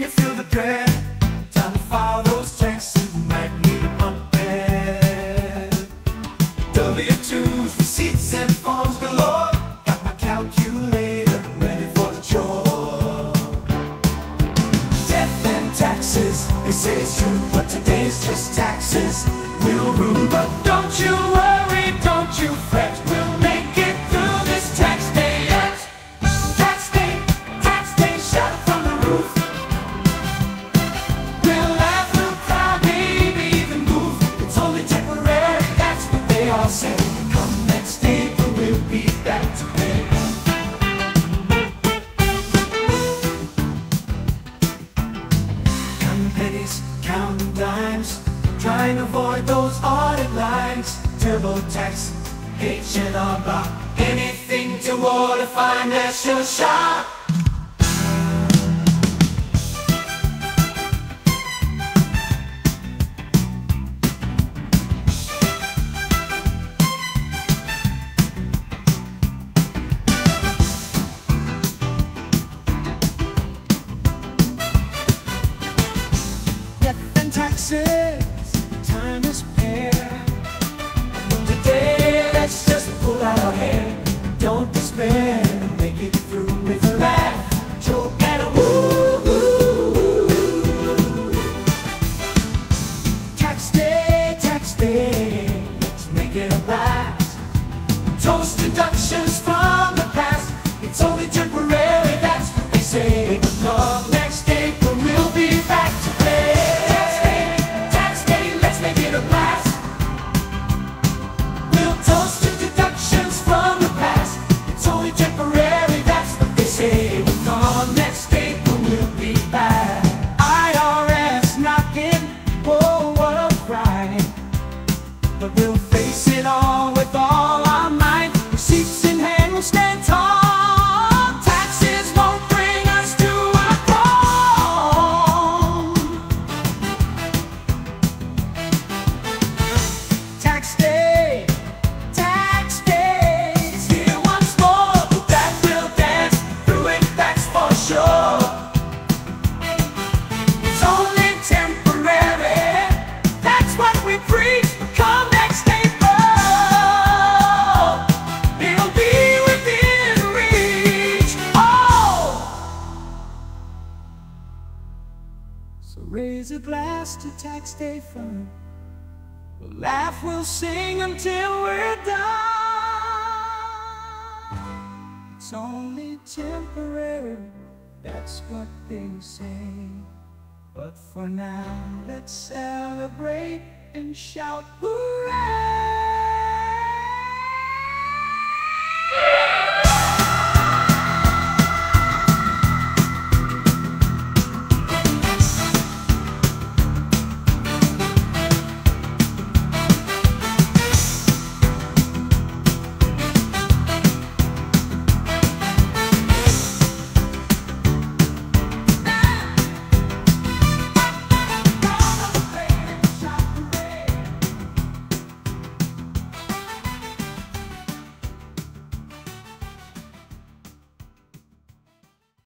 You feel the dread? Time to file those taxes, might need a bump bed. W-2s, receipts and forms galore. Got my calculator ready for the chore. Death and taxes, they say it's true, but today's just taxes. We'll rule, but don't you worry, Pennies, counting dimes, trying to avoid those audit lines. TurboTax, H&R Block, anything to order financial shock. Time. Today, let's just pull out our hair. Don't despair, make it through and a woo. Tax day, tax day, make it. Toast deductions from the past. It's only temporary, that's what they say. So raise a glass to tax day fun. We'll laugh, we'll sing until we're done. It's only temporary. That's what they say. But for now, let's celebrate and shout hooray!